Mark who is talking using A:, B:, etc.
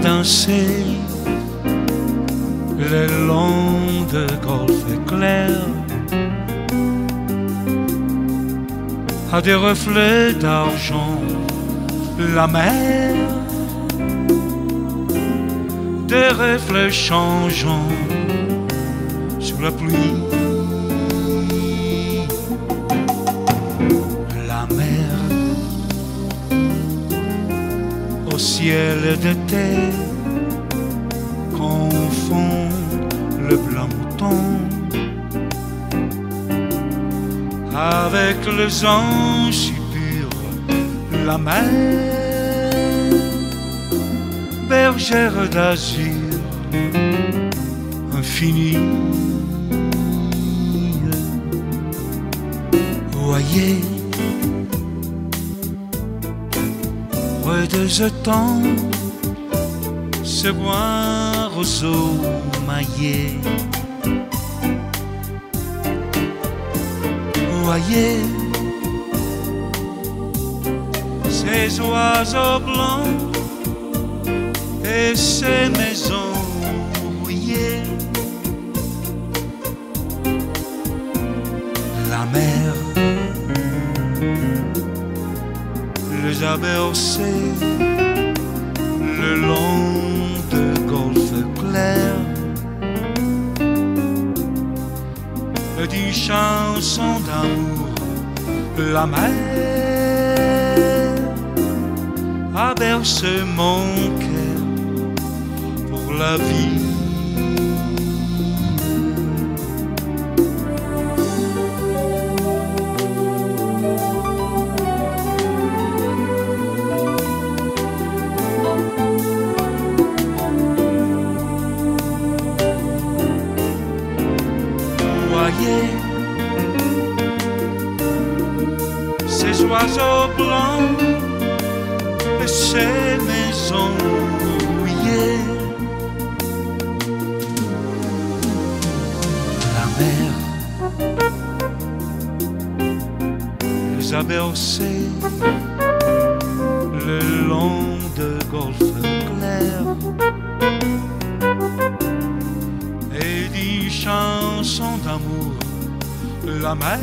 A: danser le long de golfe clair a des reflets d'argent. La mer, des reflets changeants sous la pluie. La mer au ciel d'été confond avec les anges si purs, la mer, bergère d'azur infinie. Voyez, près des étangs, se voir aux eaux maillées. Voyez ces oiseaux blancs et ces maisons rouillées. La mer les a bercés le long chanson d'amour. La mer a bercé mon cœur pour la vie. Voyez oiseaux blancs ces maisons rouillées. La mer les a bercés le long de golfe clair. et d'une chanson d'amour, la mer